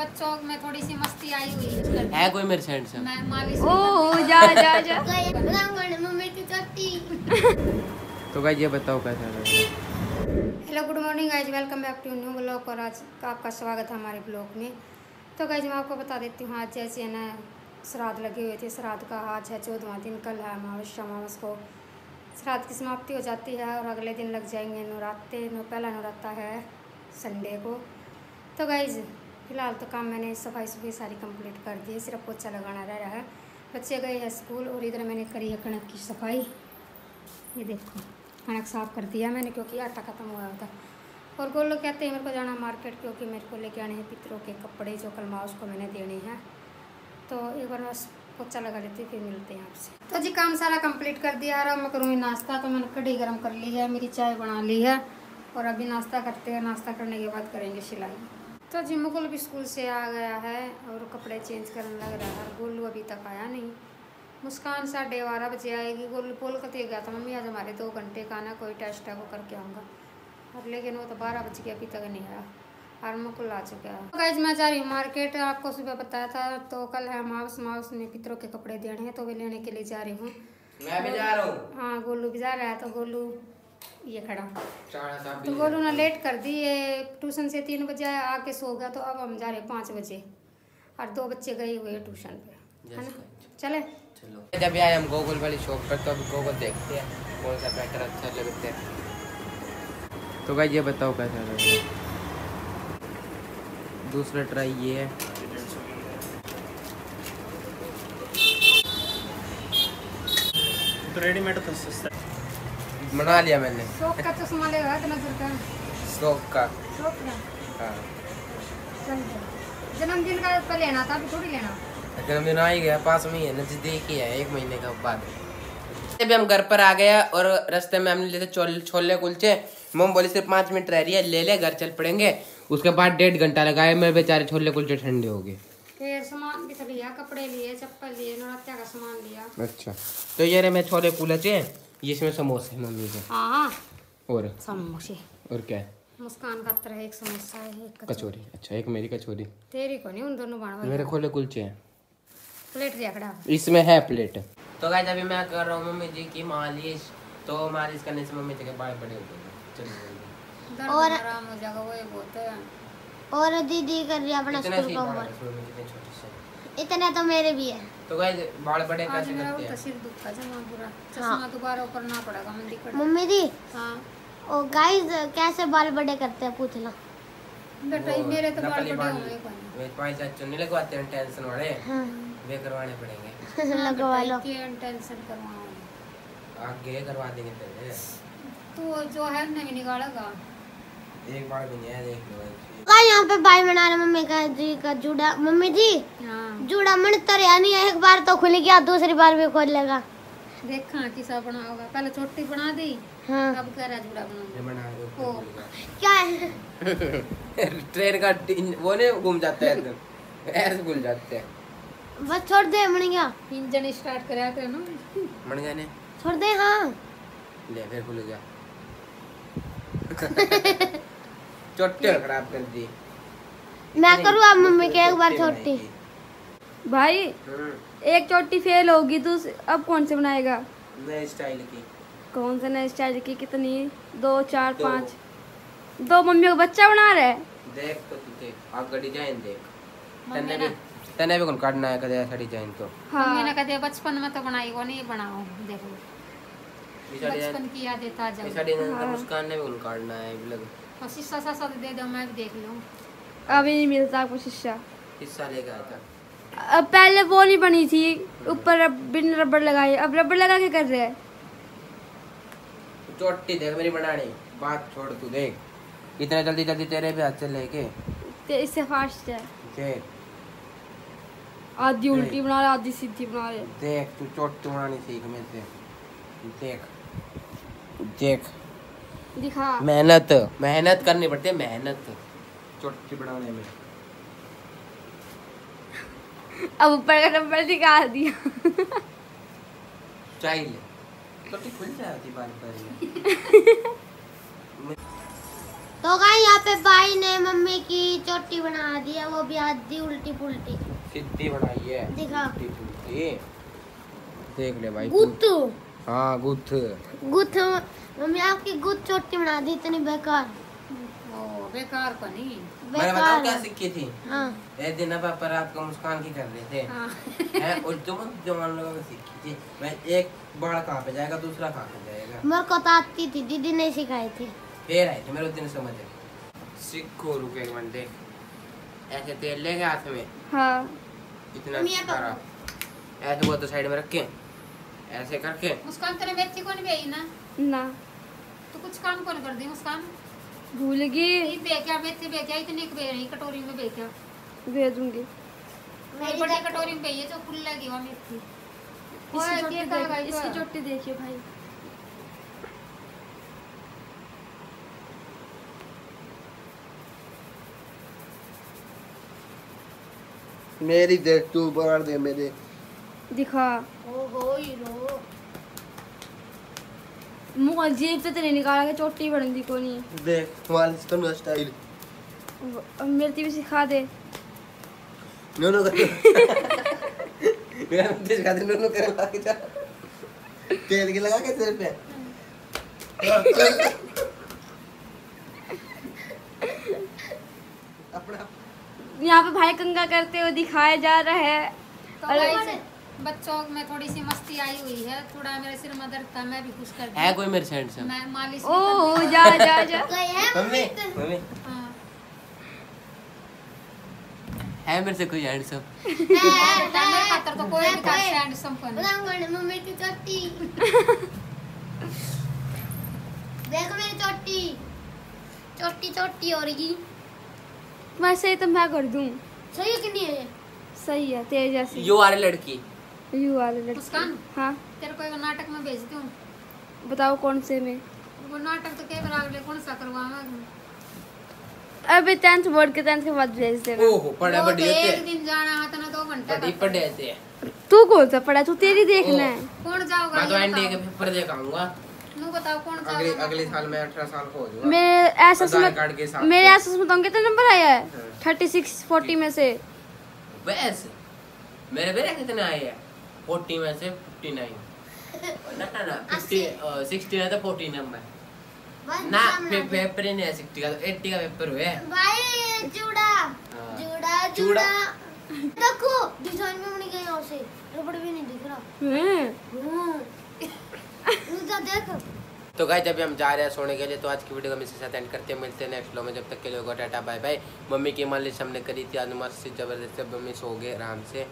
बच्चों में थोड़ी सी मस्ती आई हुई है है कोई मेरे साइड से? मैं मालिश ओ जा जा जा। मम्मी की तो गाइस ये बताओ कैसा लगा? Hello good morning guys welcome back to new blog और आज का आपका स्वागत है हमारे ब्लॉग में। तो गाइज़ मैं आपको बता देती हूँ आज जैसे है ना श्राद्ध लगे हुए थे। श्राद्ध का आज है चौदहवा दिन कल है अमावस्या। अमावस को श्राद्ध की समाप्ति हो जाती है और अगले दिन लग जाएँगे नवरात्रे। नो पहला नवरात्ता है संडे को। तो गाइज़ फ़िलहाल तो काम मैंने सफ़ाई सफ़ाई सारी कंप्लीट कर दी है, सिर्फ़ पोछा लगाना रह रहा है। बच्चे गए हैं स्कूल और इधर मैंने करी है कणक की सफ़ाई। ये देखो, कणक साफ़ कर दिया मैंने क्योंकि आटा खत्म हुआ था और गोलो कहते हैं, मेरे को जाना मार्केट क्योंकि मेरे को लेके आने हैं पितरों के कपड़े जो कल माउस को मैंने देने हैं। तो एक बार बस पोचा लगा लेती फिर मिलते हैं आपसे। तो जी, काम सारा कंप्लीट कर दिया और मैं करूँगी नाश्ता। तो मैंने कढ़ी गर्म कर ली है, मेरी चाय बना ली है। और अभी नाश्ता करते हैं, नाश्ता करने के बाद करेंगे सिलाई। तो जी मुकुल भी स्कूल से आ गया है और कपड़े चेंज करने लग रहा है। गोलू अभी तक आया नहीं। मुस्कान साढ़े बारह बजे आएगी। गोलू बोल कर गया था मम्मी आज हमारे दो घंटे का ना कोई टेस्ट है वो करके आऊँगा। और लेकिन वो तो बारह बज के अभी तक नहीं आया और मुकुल आ चुका है। गाइज़ मैं जा रही हूँ मार्केट आपको सुबह बताया था तो कल है माउस माउस ने पितरों के कपड़े देने हैं तो वे लेने के लिए जा रही हूँ। मैं भी जा रहा हूँ। हाँ गोलू भी जा रहा है तो गोलू ये खड़ा तो गोलू ने लेट कर दी ये ट्यूशन से तीन बजे आया आके सो गया तो अब हम जा रहे पाँच बजे। और दो बच्चे गए हुए हैं ट्यूशन पे है ना? चले। चलो। जब आए हम गोकुल वाली शॉप पर तो अभी गोकुल देखते हैं कौन सा पैटर्न अच्छा लगता है। तो गाइस ये बताओ कैसा लगा दूसरा ट्राई ये है। तो रेडीमेड तो सस्ता। बना लिया मैंने। शौक का चश्मा लेगा इतना नज़र का। शौक का। शौक का? हाँ। जन्मदिन का पर लेना था अभी थोड़ी लेना। जन्मदिन आ ही गया पास में ही है नज़दीक ही है एक महीने का बाद। अभी हम घर पर आ गया और रास्ते में हमने थे छोले कुलचे। मम बोली सिर्फ़ पाँच मिनट रह रही है ले ले घर चल पड़ेंगे। उसके बाद डेढ़ घंटा लगाए मेरे बेचारे छोले कुलचे ठंडे हो गए। फिर सामान भी तो लिया कपड़े लिए चप्पल लिए नवरात्या का सामान लिया। अच्छा। तो ये मैं छोले कुलचे। ये इसमें समोसे हैं मम्मी के। हाँ। और? समोसे। और क्या मुस्कान का तरह एक समोसा है एक कचौरी। अच्छा एक मेरी कचौरी। तेरी को नहीं उन दोनों बाण मेरे खोले कुलचे हैं। प्लेट दिया खड़ा इसमें है प्लेट। तो गाइस अभी मैं कर रहा हूँ मम्मी जी की मालिश। तो मालिश करने से मम्मी जी के बाल बड़े हो गए। और- आराम हो जाएगा वो एक होता है। और दीदी कर रही है अपना स्कूल का है मम्मी के इतने तो मेरे भी है। तो गाइस बाल बड़े आज कैसे मेरा करते हैं? सिर दुखता जमा पूरा। चश्मा दोबारा ऊपर ना पड़ेगा मंदी कर मम्मी दी हाँ। ओ गाइस कैसे बाल बड़े करते हैं पूछ लो। बेटा ये मेरे तो बाल बड़े होंगे कोई वे पाँच चार नहीं लगवाते हैं टेंशन वाले। हाँ। वे करवाने पड़ेंगे। लगवा लो। के टेंशन करवाओ। आगे करवा देंगे तेरे। तो जो है नहीं निकालेगा। एक बार भी नहीं देख लो यहाँ पे भाई बना रहे मम्मी का जी का जूड़ा। मम्मी जी हाँ। जूड़ा मन तर यानी एक बार तो खुल गया दूसरी बार भी खोल लेगा। देखा किसा बना होगा। पहले छोटी बना दी हाँ। अब कह रहा जुड़ा बना ये बना दो ओ। क्या है? ट्रेन का वो नहीं घूम जाता है एकदम ऐसे भूल जाते हैं। बस छोड़ दे मन गया। इंजन स्टार्ट करा कर ना। गए ने? छोड़ दे हाँ। ले फिर खुल गया। चोटे खराब कर दी। मैं करूँ अब मम्मी के एक बार छोटी भाई हम्म, एक चोटी फेल होगी तो अब कौन से बनाएगा? नए स्टाइल की। कौन से नए स्टाइल की? कितनी? दो चार दो। पाँच। दो मम्मी को बच्चा बना रहे देख तो तू देख आग डिज़ाइन देख। मम्मी तने भी तने भी कौन काटना है कदे ऐसा डिज़ाइन तो? मम्मी ने हाँ कहते बचपन में तो बनाई वो नहीं बनाओ देखो। डिज़ाइन बचपन की यादें ताज़ा ऐसा डिज़ाइन तो मुस्कान ने भी कौन काटना है लग और शीशा सा दे दो मैं भी देख लूँ। अभी नहीं मिलता आपको शिष्या हिस्सा लेके आया था? अब पहले वो नहीं बनी थी ऊपर बिन रबड़ लगाई। अब रबड़ लगा के कर रहे हैं। चोटी देख मेरी बनानी। बात छोड़ तू देख। इतना जल्दी जल्दी तेरे भी हाथ से लेके। तो इससे फास्ट है। देख। आधी उल्टी बना रहे आधी सीधी बना रहे देख तू चोटी बनानी सीख में से। देख। देख। दिखा। मेहनत मेहनत करनी पड़ती है मेहनत। चोटी बनाने में। अब ऊपर का रबड़ दिखा दिया। स्टाइल चोटी खुल जाती बार बार तो गाइस यहाँ पे भाई ने मम्मी की चोटी बना दी है वो भी आधी उल्टी पुल्टी सिद्धि बनाई है। दिखा। देख ले भाई गुत्त। हाँ गुथ गुत्त मम्मी आपकी गुत्त चोटी बना दी इतनी बेकार। बेकार को नहीं। मैंने बताऊँ क्या सीखी थी? हाँ। एक दिन अब पापा रात को मुस्कान की कर रहे थे। हाँ। और तुम जवान लोगों को सीखी थी मैं एक बाढ़ कहाँ पे जाएगा दूसरा कहाँ पे जाएगा? मेरे को तो आती थी दीदी ने सिखाई थी। फिर आए थे मेरे उस दिन समझ आए सीखो रुके एक मिनट देख। ऐसे तेल लेंगे हाथ में? हाँ। इतना सारा। ऐसे वो तो साइड में रख। के ऐसे करके। मुस्कान तेरे मेथी को नहीं भेजी ना? ना। तो कुछ काम कौन कर दी मुस्कान भूल गई। ये बेक्या मेथी बेक्या इतनी एक बे रही कटोरी में बेक्या भेज। दूँगी मेरी बड़ी कटोरी में बेइए जो फुल लगी हुआ मेथी इसकी चोटी देखिए भाई। मेरी देख तू पकड़ दे मेरे। दिखा। मुँह जेब से तेरे निकाला के चोटी बन दी कोनी देख तुम्हारे मालिश करना स्टाइल अब मेरे भी सिखा दे। नो नो कर। मेरा दिस का नो नो कर लगा के जा। तेल के लगा के तेरे पे। अपना। यहाँ पे भाई कंगा करते हुए दिखाया जा रहा है। तो गाइस, बच्चों में थोड़ी सी मस्ती आई हुई है। थोड़ा मेरे सिर में दर्द था मैं भी खुश कर है कोई मेरे सेंड से? मैं मालिश ओ जा जा जा। हैं? Mummy mummy. हाँ। है मेरे से कोई हैंडसम बेटा, मेरे खातर तो कोई भी काट हैंड संपन्न बताऊँगा ना मम्मी की चोटी। देखो मेरी चोटी। चोटी चोटी हो रही। वैसे ही तो मैं कर दूँ। सही कि नहीं है? सही है तेरे जैसी यू आर लड़की। यू वाले लड़की मुस्कान हाँ। तेरे को एक नाटक में भेजती हूँ बताओ कौन से में? वो नाटक तो के बराबर कौन सा करवाऊँगा अभी टेंथ बोर्ड के टेंथ के बाद भेज देना। ओहो पढ़ा बड़ी एक दिन जाना है तो ना दो घंटे बड़ी का। पढ़े थे। तू कौन सा पढ़ा? तू तेरी देखना है। कौन जाओगा मैं तो एनडीए के पेपर दे आऊँगा बताओ कौन अगले अगले साल मैं 18 साल का हो जाऊँगा। मेरे एसएस में मेरे एसएस तो कितना नंबर आया है? हाँ। थर्टी सिक्स फोर्टी में से। वैसे? मेरे मेरे कितने आए हैं? 40 में से 59 ना ना ना 50 60 है तो 40 नंबर ना पेपर ही नहीं है 60 का तो 80 का पेपर हुए। भाई हाँ। चूड़ा। चूड़ा देखो डिज़ाइन में नहीं गया उसे रबड़ भी नहीं दिख रहा। हम्म। हम्म। उधर देख। तो गाइस अभी हम जा रहे हैं सोने के लिए तो आज की वीडियो को हम इसके साथ एंड करते हैं। मिलते हैं नेक्स्ट व्लॉग में जब तक के लिए होगा टाटा बाय बाय मम्मी की मालिश हमने करी थी आज मस्त सी ज़बरदस्त मम्मी सो गए आराम से।